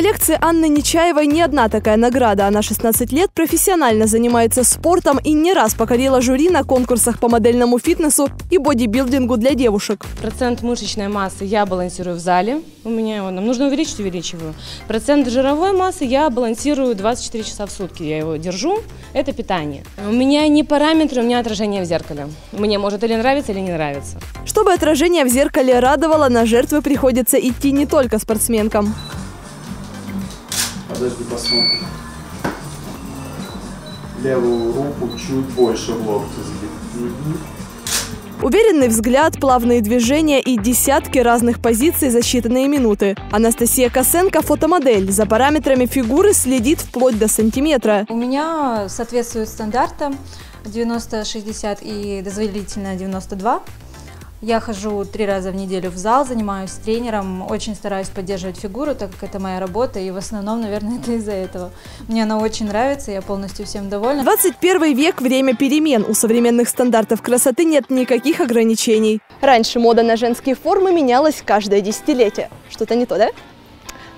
коллекции Анны Нечаевой не одна такая награда. Она 16 лет профессионально занимается спортом и не раз покорила жюри на конкурсах по модельному фитнесу и бодибилдингу для девушек. Процент мышечной массы я балансирую в зале, у меня его нам нужно увеличить, увеличиваю. Процент жировой массы я балансирую 24 часа в сутки, я его держу, это питание. У меня не параметры, у меня отражение в зеркале. Мне может или нравится, или не нравится. Чтобы отражение в зеркале радовало, на жертвы приходится идти не только спортсменкам. Подожди, посмотрим. Левую руку чуть больше в локте. Уверенный взгляд, плавные движения и десятки разных позиций за считанные минуты. Анастасия Косенко – фотомодель. За параметрами фигуры следит вплоть до сантиметра. У меня соответствует стандартам 90-60 и дозволительно 92. Я хожу три раза в неделю в зал, занимаюсь с тренером, очень стараюсь поддерживать фигуру, так как это моя работа, и в основном, наверное, это из-за этого. Мне она очень нравится, я полностью всем довольна. 21 век – время перемен. У современных стандартов красоты нет никаких ограничений. Раньше мода на женские формы менялась каждое десятилетие. Что-то не то, да?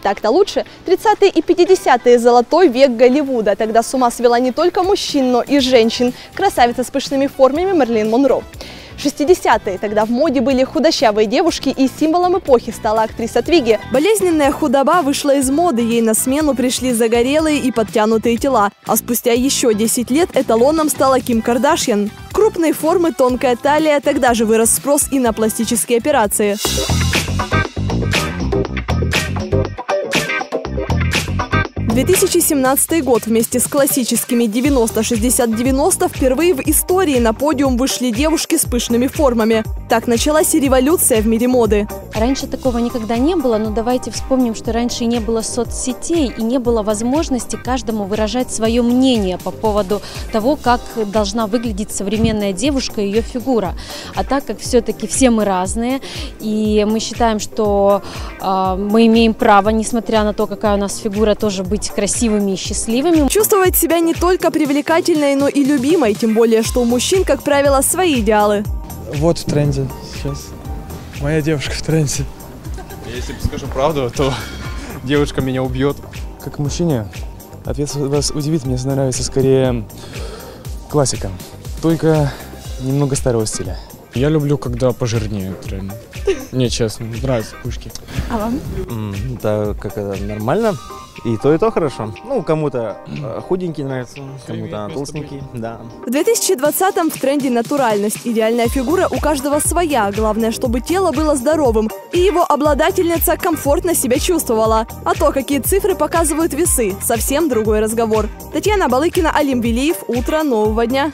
Так-то лучше. 30-е и 50-е – золотой век Голливуда. Тогда с ума свела не только мужчин, но и женщин. Красавица с пышными формами Мерлин Монро. 60-е. Тогда в моде были худощавые девушки, и символом эпохи стала актриса Твиги. Болезненная худоба вышла из моды, ей на смену пришли загорелые и подтянутые тела. А спустя еще 10 лет эталоном стала Ким Кардашьян. Крупные формы, тонкая талия, тогда же вырос спрос и на пластические операции. 2017 год вместе с классическими 90-60-90 впервые в истории на подиум вышли девушки с пышными формами. Так началась и революция в мире моды. Раньше такого никогда не было, но давайте вспомним, что раньше не было соцсетей и не было возможности каждому выражать свое мнение по поводу того, как должна выглядеть современная девушка и ее фигура. А так как все-таки все мы разные, и мы считаем, что э, мы имеем право, несмотря на то, какая у нас фигура, тоже быть красивыми и счастливыми. Чувствовать себя не только привлекательной, но и любимой, тем более, что у мужчин, как правило, свои идеалы. Вот в тренде сейчас. Моя девушка в тренде. Если скажу правду, то девушка меня убьет. Как мужчине, ответ вас удивит, мне нравится скорее классика. Только немного старого стиля. Я люблю, когда пожирнее тренд. Не, честно, нравятся пушки. А вам? Да, как это, нормально. И то, и то хорошо. Ну, кому-то э, худенький нравится, кому-то толстенький, да. В 2020-м в тренде натуральность. Идеальная фигура у каждого своя. Главное, чтобы тело было здоровым, и его обладательница комфортно себя чувствовала. А то, какие цифры показывают весы, совсем другой разговор. Татьяна Балыкина, Алим Велиев. Утро нового дня.